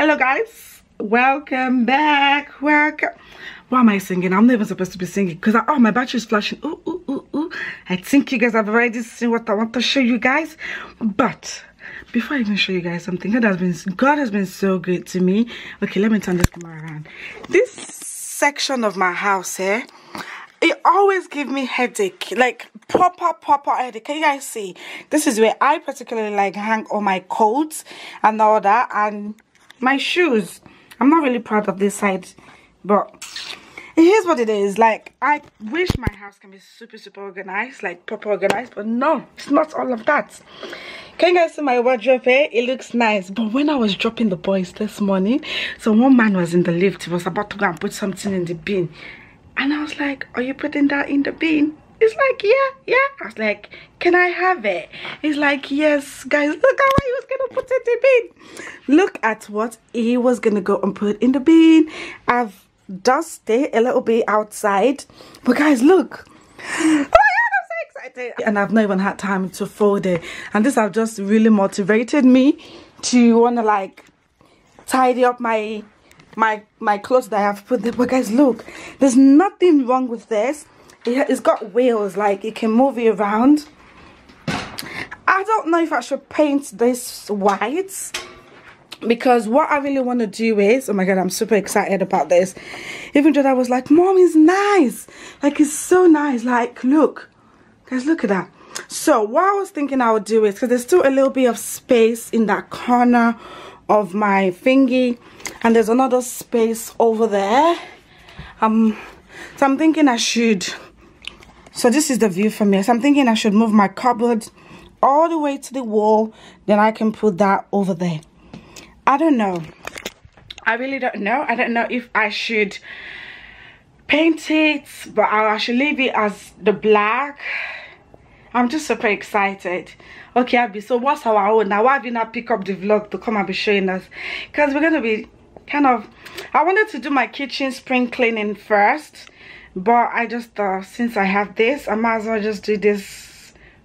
hello guys. Welcome back. Welcome. Why am i singing? I'm not even supposed to be singing because oh my battery is flashing. Ooh, ooh, ooh, ooh. i think you guys have already seen what i want to show you guys. But before i even show you guys something god has been god has been so good to me. Okay let me turn this camera around. This section of my house here it always give me headache like proper proper headache. Can you guys see? This is where i particularly like hang all my coats and all that. And my shoes i'm not really proud of this side but here's what it is like i wish my house can be super super organized like proper organized but no it's not all of that can you guys see my wardrobe here it looks nice but when i was dropping the boys this morning so one man was in the lift he was about to go and put something in the bin and I was like, are you putting that in the bin? He's like, yeah, yeah. I was like, can I have it? He's like, yes, guys, look how he was going to put it in the bin. Look at what he was going to go and put in the bin. I've dusted a little bit outside. But guys, look. Oh God, so excited and I've not even had time to fold it and this has just really motivated me to want to like tidy up my my my clothes that I have put there. But guys, look, there's nothing wrong with this. It, it's got wheels, like it can move it around. I don't know if I should paint this white because what I really want to do is oh my god I'm super excited about this. Even though I was like mom is nice. Like it's so nice. Like look guys look at that. So what I was thinking I would do is because there's still a little bit of space in that corner of my thingy and there's another space over there. Um so i'm thinking i should so this is the view from here. So i'm thinking i should move my cupboard all the way to the wall then i can put that over there. I don't know. I really don't know. I don't know if i should paint it but i should leave it as the black. I'm just super excited. Okay abbey so what's our own? Now why have you not pick up the vlog to come and be showing us? Because we're gonna be kind of i wanted to do my kitchen spring cleaning first but i just thought since i have this i might as well just do this.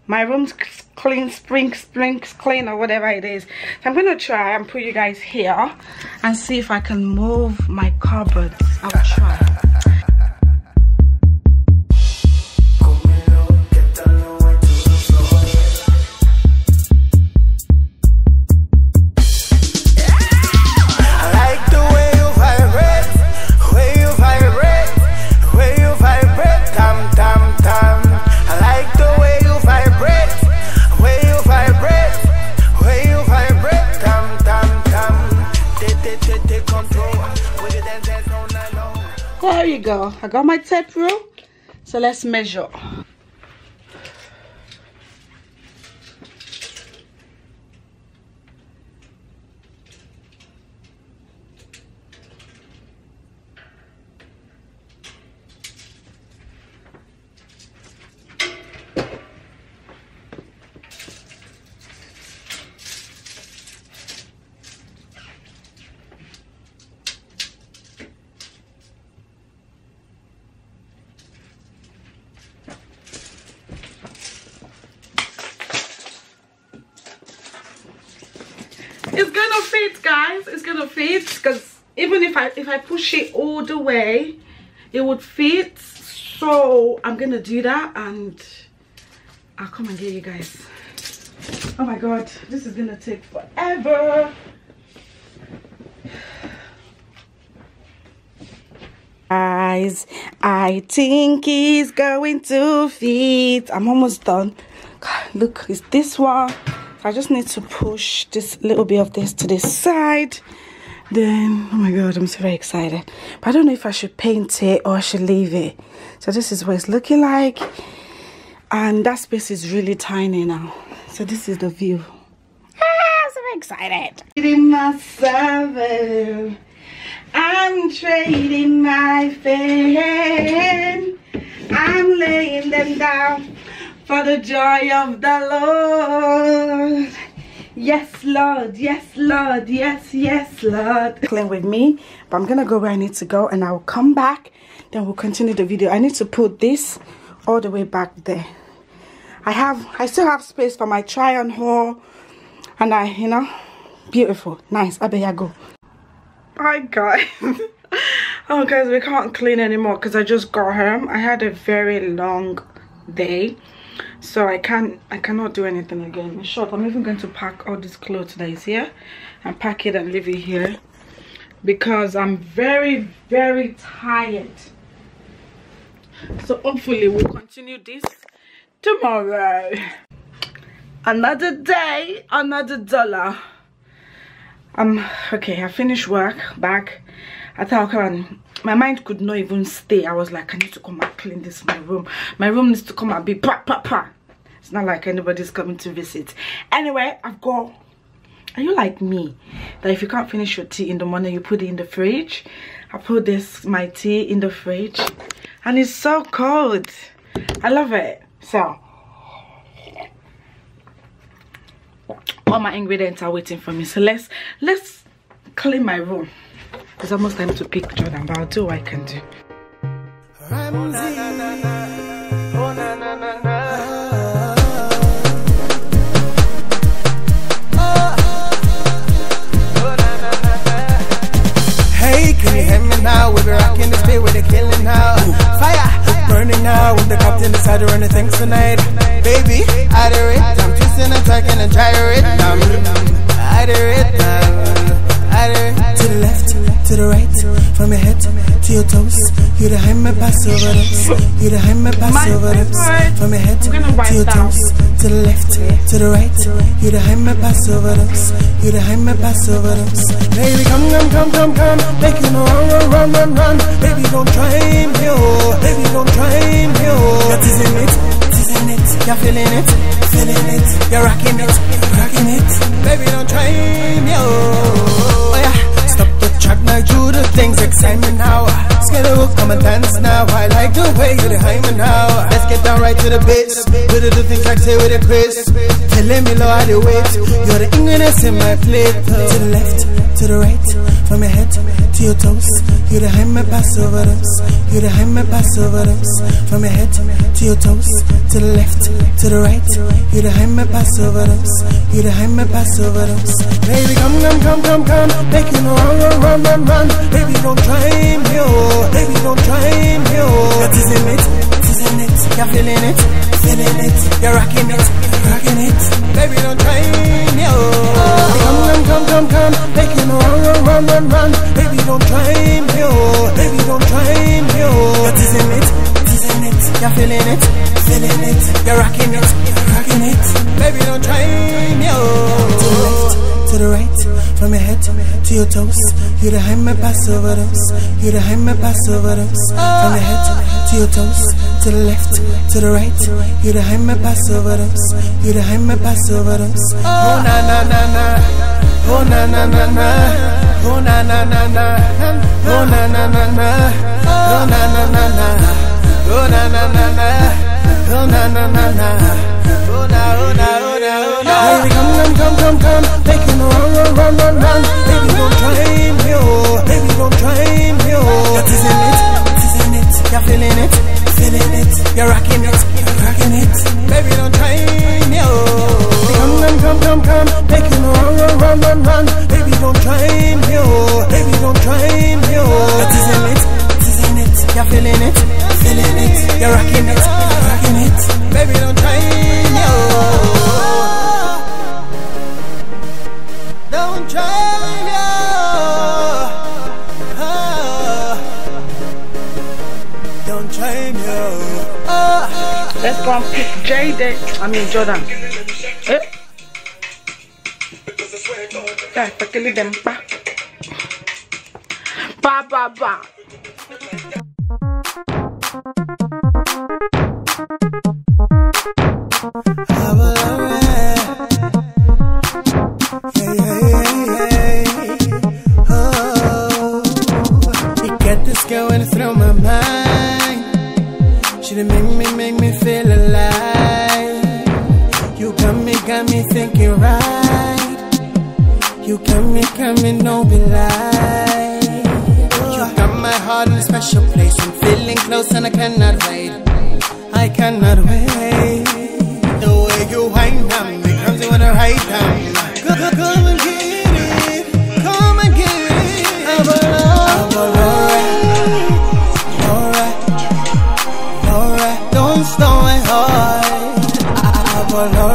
My room's clean spring spring clean or whatever it is. So i'm gonna try and put you guys here and see if i can move my cupboards. I'll try there you go. I got my tape rule so let's measure it's gonna fit guys. It's gonna fit because even if i if i push it all the way it would fit so i'm gonna do that and i'll come and get you guys. Oh my god this is gonna take forever. Guys i think he's going to fit. I'm almost done. God, look it's this one I just need to push this little bit of this to the side. Then oh my god I'm so very excited. But I don't know if I should paint it or I should leave it. So this is what it's looking like. And that space is really tiny now. So this is the view. Ah, so excited. I'm trading my fame. I'm laying them down for the joy of the Lord. Yes, Lord. Yes, Lord. Yes, yes, Lord. Clean with me, but I'm gonna go where I need to go, and I'll come back. Then we'll continue the video. I need to put this all the way back there. I have, I still have space for my try on haul, and I, you know, beautiful, nice. I better go. hi guys oh guys we can't clean anymore because i just got home i had a very long day so i can't i cannot do anything again. In short i'm even going to pack all these clothes that is here and pack it and leave it here because i'm very very tired. So hopefully we'll continue this tomorrow. Another day another dollar. Um okay i finished work back i thought okay my mind could not even stay. I was like i need to come and clean this my room. My room needs to come and be pa pa pa it's not like anybody's coming to visit. Anyway i've got are you like me? That if you can't finish your tea in the morning you put it in the fridge. I put this my tea in the fridge. And it's so cold. I love it. So all my ingredients are waiting for me. So let's let's clean my room it's almost time to pick jordan but i'll do what i can do Hey, can you hear me now? We be rocking the speed with the killing now. Fire burning now with the captain decided to run the things tonight. Baby, I do it. I'm twisting and turning and gyrate. Um, I do it. It. To the left, to the right, from your head to your toes. You the high me pass over those. You the high pass My over favorite. From your head gonna your toes. To the left, to the right. You the high me pass over those. You the high me pass over those. Baby, come, come, come, come, come. Make you know run, run, run, run, run. Baby, don't try me, oh. Baby, don't try me, oh. You're teasing it, teasing it. You're feeling it, feeling it. You're rocking it, rocking it. Baby, don't try me, oh. Yeah. Stop the track now, do the things excite me now. Skeletal, come and dance now. I like the way you high me now. Let's get down right to the bits. We do the things like say with a Chris. Telling me low how to wait. You're the ingredients in my plate. To the left, to the right, from your head to your toes. You're the high me pass over those. You're the high me pass over those. From your head to your toes. To the left, to the right. You the high me pass over those. You the high me pass over those. Baby, come, come, come, come, come. Make you run, run, run, run, run. Baby, don't try me, oh. Baby, don't try me, oh. You're teasing it, teasing it. You're feeling it, feeling it. You're rocking it, rocking it. Baby, don't try me, oh. Come, come, come, come, come. Make you know run, run, run, run. Baby, don't try me, oh. Baby, don't try oh. You're it, it. You're feeling it, feeling it. You're rocking it, rocking it. Baby, don't try me, oh. To the left, to the right, from your head to your toes. You the high me pass over those. You the high me pass over those. From your head to your toes. To the left, to the right. You the high me pass over those. You the high me pass over those. Oh na na na na. Oh na na na na. Oh na na na na. Oh na na na na. Oh na na na na. Oh na na na na. Oh na na na na. Oh na oh na oh na oh na. Baby, come come come come come. Make know run run run run run. Baby, don't try me oh. Baby, don't try me oh. You're teasing it, teasing it. You're feeling it, feeling it. You're rocking it, rocking it. Baby, don't try me oh. Come come come come come. Make know run run run run run. Baby, don't try me oh. Baby, don't try me oh. You're teasing it, teasing it. You're feeling it, feeling it. You're rocking it, rocking it. Baby, don't try. Don't try. Don't try let's go and pick jaden i mean jordan eh? yeah, them pa pa pa going through my mind. Done make me, make me feel alive. You got me, got me thinking right. You got me, got me, no be. You got my heart in a special place. I'm feeling close and I cannot wait. I cannot wait right now. Come, and get it. Come and get it. I'm alright. Alright. Alright. Don't slow it. I'm alright.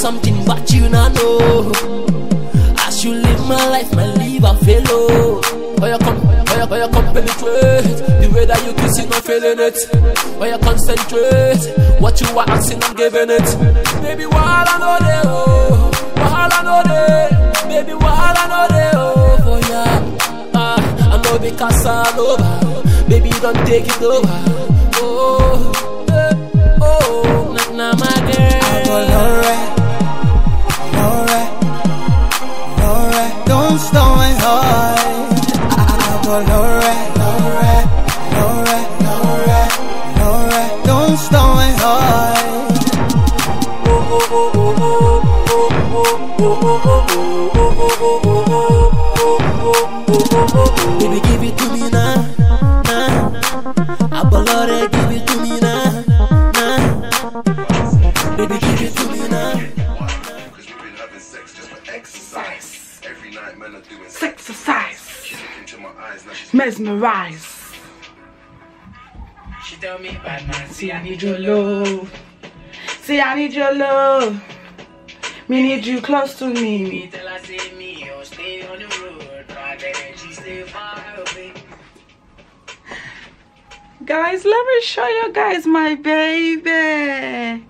something but you not know. As you live my life, my live a fellow. Why you come, why you, why you come penetrate? The way that you kissing, I'm feeling it. Why you concentrate? What you are asking, I'm giving it. Baby, while I know they, oh While I know they. Baby, while I know they, oh For ya. Ah, I know because I'm over Baby, don't take it over. Oh, eh, oh, oh, not, not my girl I'm alright. Alright. Don't stop my heart. I go alright, alright, alright, alright, alright. Don't stop my heart. Baby, need your love. See, I need your love. Me need you close to me. me tell her say me or stay on the road, but then stay far away. Guys, let me show you guys my baby.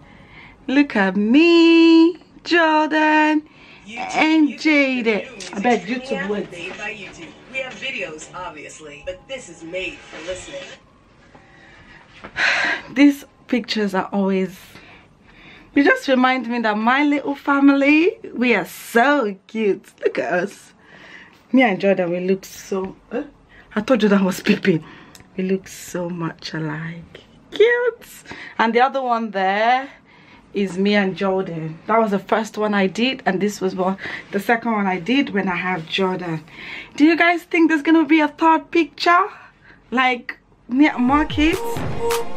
Look at me, Jordan, and Jada. I bet YouTube would. YouTube. We have videos, obviously, but this is made for listening. These pictures are always. You just remind me that my little family, we are so cute. Look at us. Me and Jordan, we look so. Huh? I thought Jordan was peeping. We look so much alike. Cute. And the other one there is me and Jordan. That was the first one I did, and this was one, the second one I did when I have Jordan. Do you guys think there's gonna be a third picture? Like ne- more kids?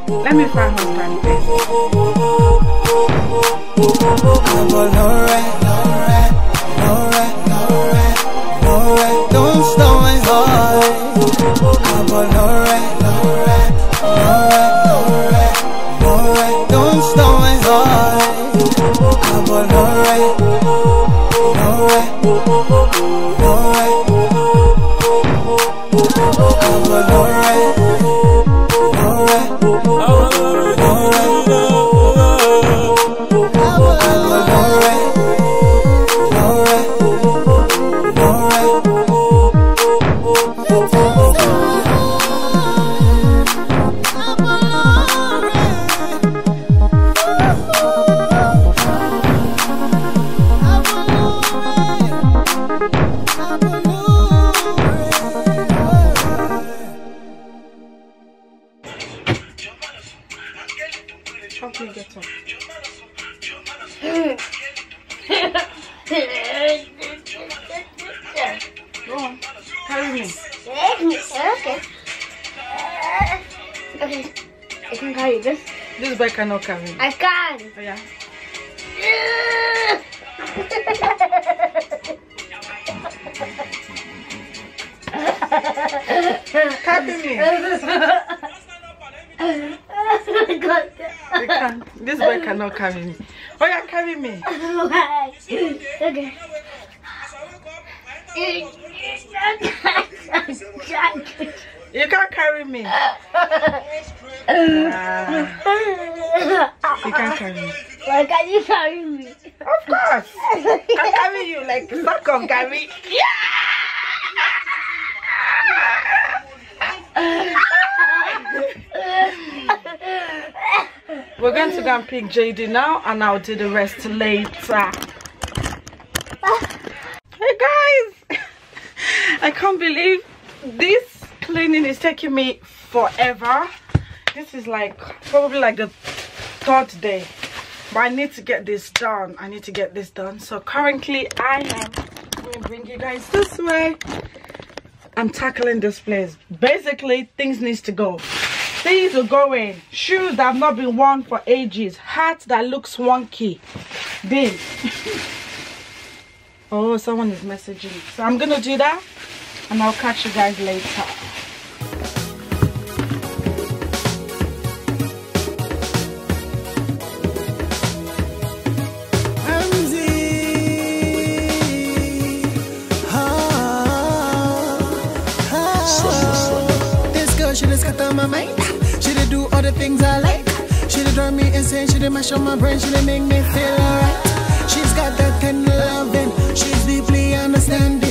Let me find husband first. Boy cannot carry. I can. Oh, yeah. Carry me. I You can't. This boy cannot carry me. Oh yeah, carry me. Okay. You can't carry me. Ah, you can't carry me. Why can't you carry me? Of course. Can carry you like suck on carry. We're going to go and pick JD now and I'll do the rest later. Hey guys! I can't believe this cleaning is taking me forever. This is like probably like the third day. But I need to get this done. I need to get this done. So currently I am going to bring you guys this way. I'm tackling this place. Basically, things needs to go. Things are going. Shoes that have not been worn for ages. Hat that looks wonky. This. oh, someone is messaging. So I'm gonna do that, and I'll catch you guys later. My mind. She did do all the things I like. She did drive me insane. She did mash up my brain. She did make me feel alright. She's got that kind of loving. She's deeply understanding.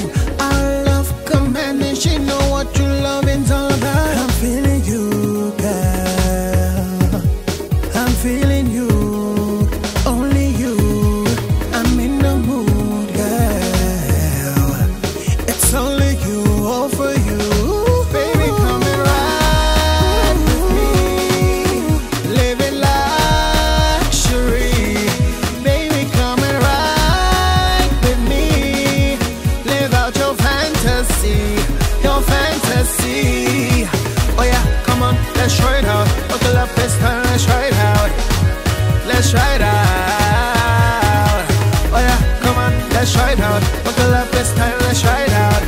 Let's try it out. Oh yeah, come on, let's try it out. Buckle up this time, let's try it out.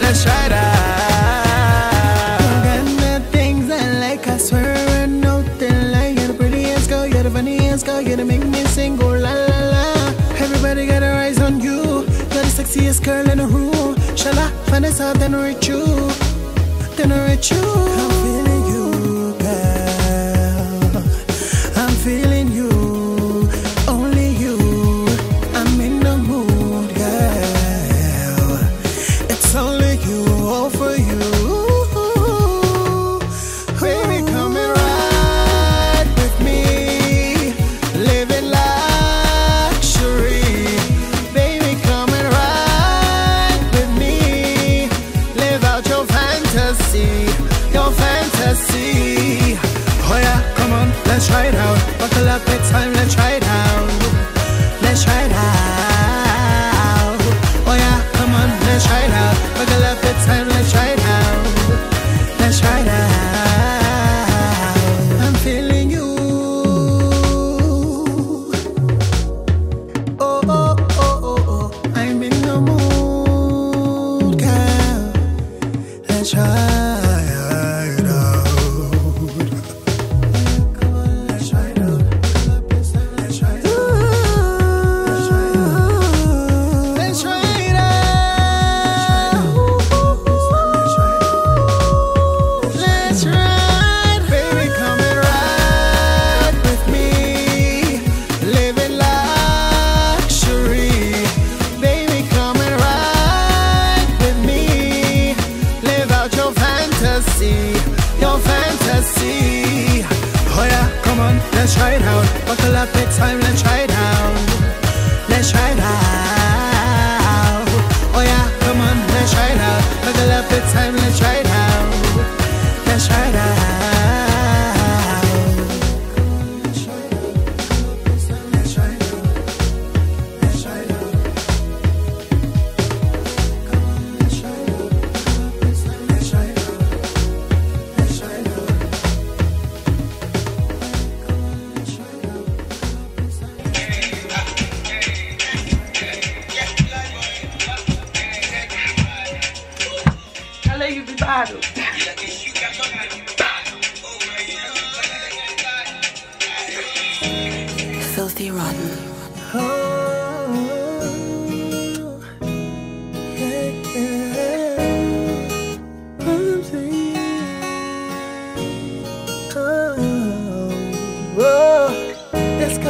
Let's try it out. You got the things I like, I swear I know they like. You're the prettiest girl, you're the funniest girl, you're the make me sing, go la la la. Everybody got their eyes on you. You're the sexiest girl in the room. Shall I find this out, then reach you, then reach you. I'm feeling you,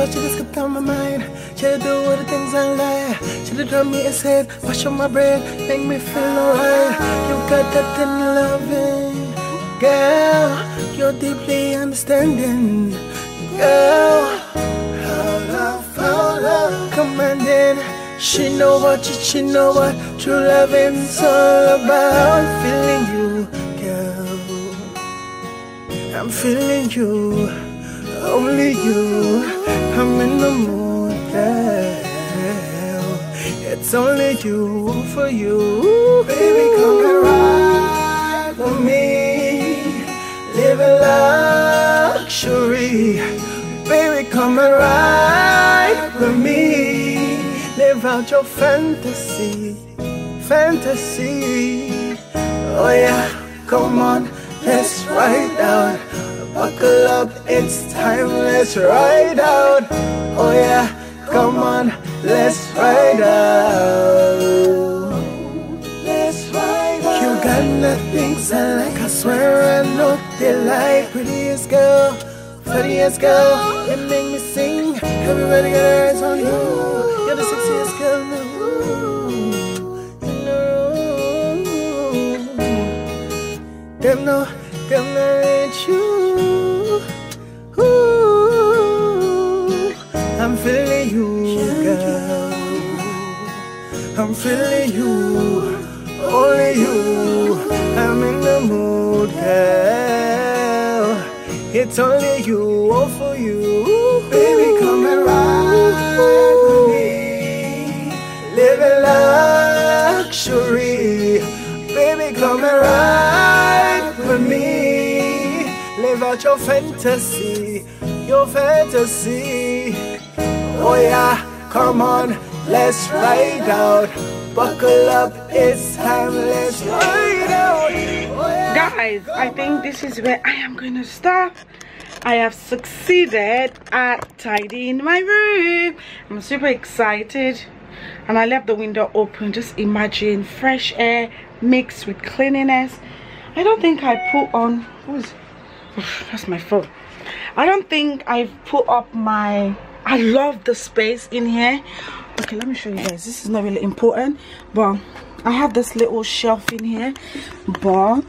Girl, she just got on my mind. She do all the things I like. She did drum me said, wash on my brain, make me feel alright. You got that thing loving, girl. You're deeply understanding, girl. How love, how love commanding. She know what you, she know what true loving's all about. Feeling you, girl. I'm feeling you, only you. I'm in the mood, girl. It's only you for you, baby. Come and ride with me, living luxury. Baby, come and ride with me, live out your fantasy, fantasy. Oh yeah, come on, let's ride out. Buckle up, it's time, let's ride out. Oh yeah, come on, let's ride out. Let's ride out. You got nothing, I like. I swear I know they like. Prettiest girl, funniest girl, you make me sing. Everybody got their eyes on you. You're the sexiest girl in the room. Them no, them no ain't you. Feeling you, only you. I'm in the mood, girl. It's only you, all for you. Baby, come and ride with me. Live in luxury. Baby, come and ride with me. Live out your fantasy, your fantasy. Oh yeah, come on, let's ride out. Buckle up, it's time, let's ride out. Oh, guys i think this is where i am going to stop. I have succeeded at tidying my room. I'm super excited. And i left the window open. Just imagine fresh air mixed with cleanliness. I don't think i put on who's that's my phone i don't think i've put up my i love the space in here okay let me show you guys. This is not really important but i have this little shelf in here but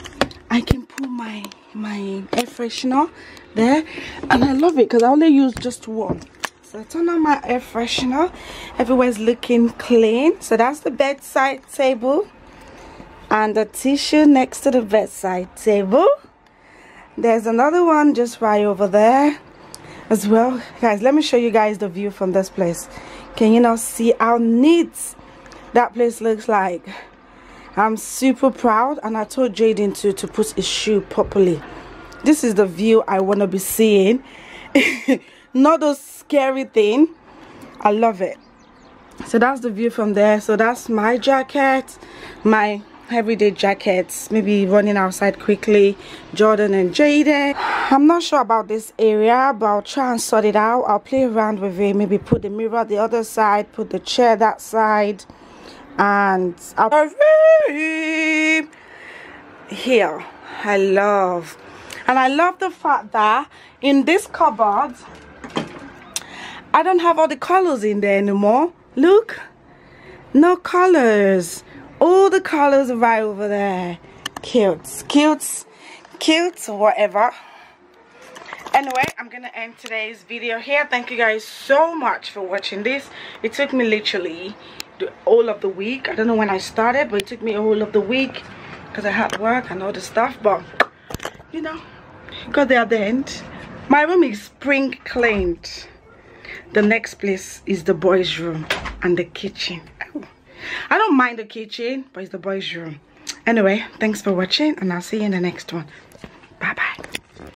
i can put my my air freshener there and i love it because i only use just one. So I turn on my air freshener. Everywhere's looking clean. So that's the bedside table and the tissue next to the bedside table. There's another one just right over there as well. Guys let me show you guys the view from this place can you now see how neat that place looks like i'm super proud and i told jaden to to put his shoe properly. This is the view i want to be seeing. Not those scary thing. I love it. So that's the view from there. So that's my jacket my everyday jackets maybe running outside quickly jordan and jaden i'm not sure about this area but i'll try and sort it out. I'll play around with it maybe put the mirror the other side put the chair that side and i'll here. I love and i love the fact that in this cupboard i don't have all the colors in there anymore. Look no colors all the colors right over there. Cute cute cute whatever. Anyway i'm gonna end today's video here. Thank you guys so much for watching this. It took me literally the all of the week. I don't know when i started but it took me all of the week because i had work and all the stuff but you know got there at the end. My room is spring cleaned the next place is the boys room and the kitchen. I don't mind the kitchen, but it's the boys' room. Anyway, thanks for watching, and I'll see you in the next one. Bye-bye.